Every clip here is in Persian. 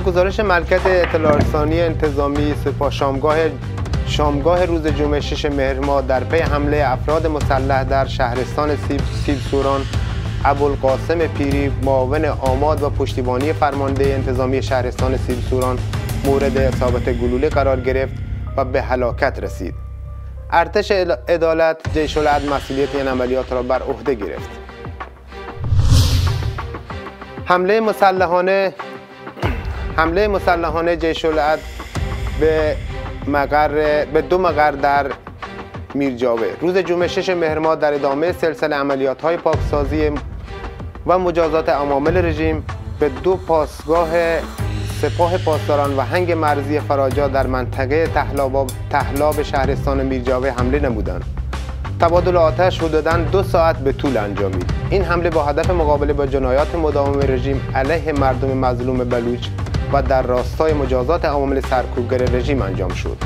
گزارش مرکز اطلاع رسانی انتظامی سپاه شامگاه شامگاه روز جمعه 6 مهر ماه در پی حمله افراد مسلح در شهرستان سیب سوران ابوالقاسم پیری معاون آماد و پشتیبانی فرمانده انتظامی شهرستان سیب سوران مورد اصابت گلوله قرار گرفت و به هلاکت رسید. ارتش عدالت جیش العدل مسئولیت این عملیات را بر عهده گرفت. حمله مسلحانه حمله مسلحانه جیش به مقر به دو مقر در میرجاوه. روز جمعه 6 مهر در ادامه سلسله عملیات های پاکسازی و مجازات عوامل رژیم به دو پاسگاه سپاه پاسداران و هنگ مرزی فراجا در منطقه تحلاب شهرستان میرجاوه حمله نمودند. تبادل آتش حدوداً دو ساعت به طول انجامید. این حمله با هدف مقابله با جنایات مداوم رژیم علیه مردم مظلوم بلوچ و در راستای مجازات عوامل سرکوبگر رژیم انجام شد.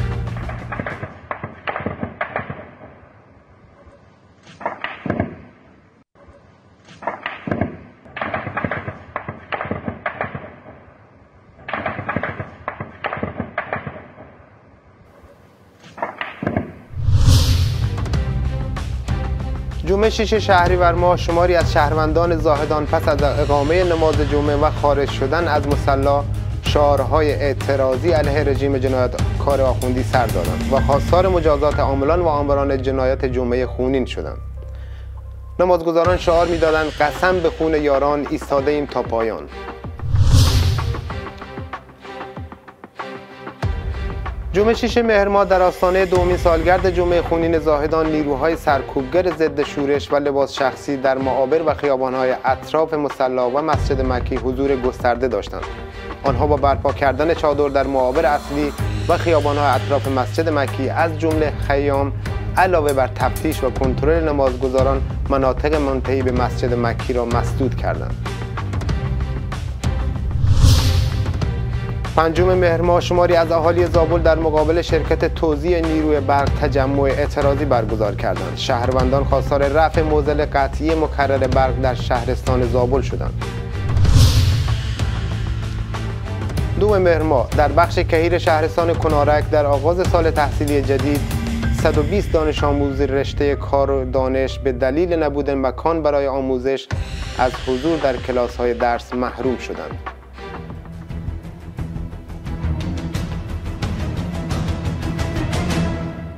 جمعه 6 شهریور ماه شماری از شهروندان زاهدان پس از اقامه نماز جمعه و خارج شدن از مسلا شعارهای اعتراضی علیه رژیم کار آخوندی سر دادند و خواستار مجازات عاملان و آمران جنایت جمعه خونین شدند. نمازگزاران شعار می‌دادند قسم به خون یاران ایستاده ایم تا پایان. جمعه 6 مهر ماه در آستانه دومین سالگرد جمعه خونین زاهدان نیروهای سرکوبگر ضد شورش و لباس شخصی در معابر و خیابانهای اطراف مسلا و مسجد مکی حضور گسترده داشتند. آنها با برپا کردن چادر در معابر اصلی و خیابانهای اطراف مسجد مکی از جمله خیام علاوه بر تفتیش و کنترل نمازگزاران مناطق منتهی به مسجد مکی را مسدود کردند. پنجم مهر ماه شماری از اهالی زابل در مقابل شرکت توزیع نیروی برق تجمع اعتراضی برگزار کردند. شهروندان خواستار رفع موزل قطعی مکرر برق در شهرستان زابل شدند. دوم مهر ماه در بخش کهیر شهرستان کنارک در آغاز سال تحصیلی جدید 120 دانش آموز رشته کار و دانش به دلیل نبود مکان برای آموزش از حضور در کلاس های درس محروم شدند.